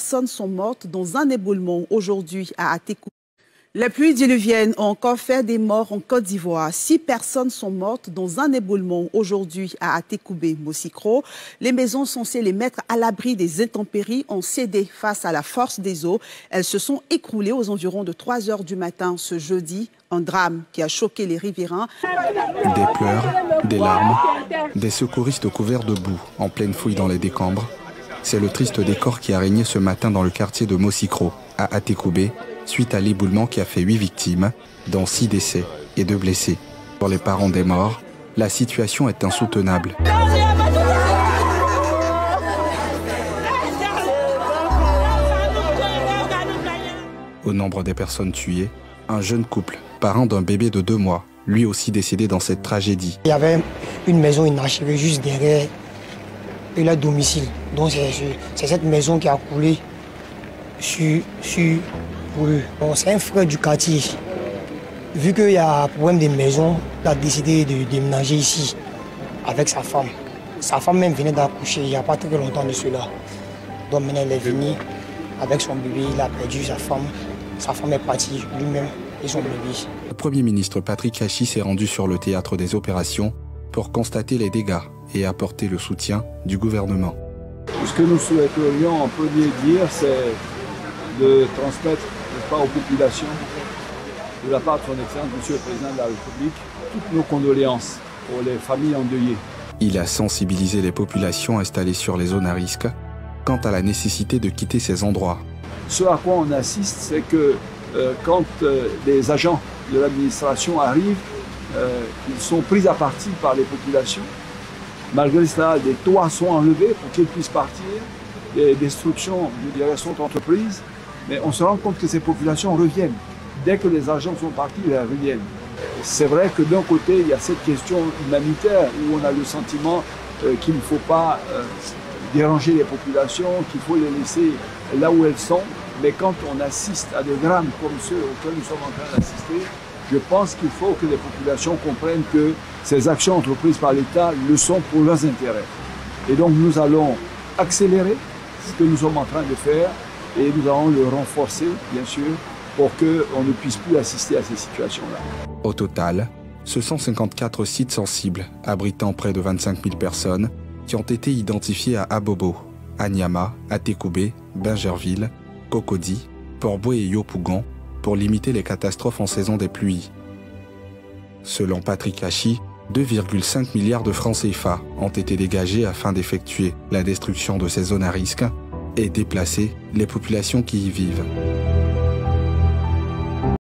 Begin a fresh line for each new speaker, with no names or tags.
personnes sont mortes dans un éboulement aujourd'hui à Atekou. Les pluies diluviennes ont encore fait des morts en Côte d'Ivoire. Six personnes sont mortes dans un éboulement aujourd'hui à Atekoubé, Mosikro. Les maisons censées les mettre à l'abri des intempéries ont cédé face à la force des eaux. Elles se sont écroulées aux environs de 3 heures du matin ce jeudi. Un drame qui a choqué les riverains.
Des pleurs, des larmes, des secouristes couverts de boue en pleine fouille dans les décombres. C'est le triste décor qui a régné ce matin dans le quartier de Mosikro, à Atekoubé, suite à l'éboulement qui a fait huit victimes, dont six décès et deux blessés. Pour les parents des morts, la situation est insoutenable. Au nombre des personnes tuées, un jeune couple, parent d'un bébé de deux mois, lui aussi décédé dans cette tragédie.
Il y avait une maison inachevée juste derrière le domicile. Donc c'est cette maison qui a coulé sur, sur c'est un frère du quartier. Vu qu'il y a un problème de maison, il a décidé de déménager ici avec sa femme. Sa femme même venait d'accoucher il n'y a pas très longtemps de cela. Donc maintenant elle est venue avec son bébé, il a perdu sa femme. Sa femme est partie lui-même et son bébé.
Le Premier ministre Patrick Hachi s'est rendu sur le théâtre des opérations pour constater les dégâts et apporter le soutien du gouvernement.
Ce que nous souhaiterions en premier dire, c'est de transmettre pas, aux populations, de la part de son Excellence, Monsieur le Président de la République, toutes nos condoléances pour les familles endeuillées.
Il a sensibilisé les populations installées sur les zones à risque quant à la nécessité de quitter ces endroits.
Ce à quoi on assiste, c'est que euh, quand euh, les agents de l'administration arrivent, euh, ils sont pris à partie par les populations. Malgré cela, des toits sont enlevés pour qu'ils puissent partir. Des destructions, je dirais, sont entreprises. Mais on se rend compte que ces populations reviennent. Dès que les agents sont partis, elles reviennent. C'est vrai que d'un côté, il y a cette question humanitaire où on a le sentiment euh, qu'il ne faut pas euh, déranger les populations, qu'il faut les laisser là où elles sont. Mais quand on assiste à des drames comme ceux auxquels nous sommes en train d'assister, je pense qu'il faut que les populations comprennent que ces actions entreprises par l'État le sont pour leurs intérêts. Et donc nous allons accélérer ce que nous sommes en train de faire et nous allons le renforcer, bien sûr, pour qu'on ne puisse plus assister à ces situations-là.
Au total, ce sont 54 sites sensibles abritant près de 25 000 personnes qui ont été identifiés à Abobo, Anyama, Atekoubé, Bingerville, Cocody, Port-Boué et Yopougon pour limiter les catastrophes en saison des pluies. Selon Patrick Hachi, 2,5 milliards de francs CFA ont été dégagés afin d'effectuer la destruction de ces zones à risque et déplacer les populations qui y vivent.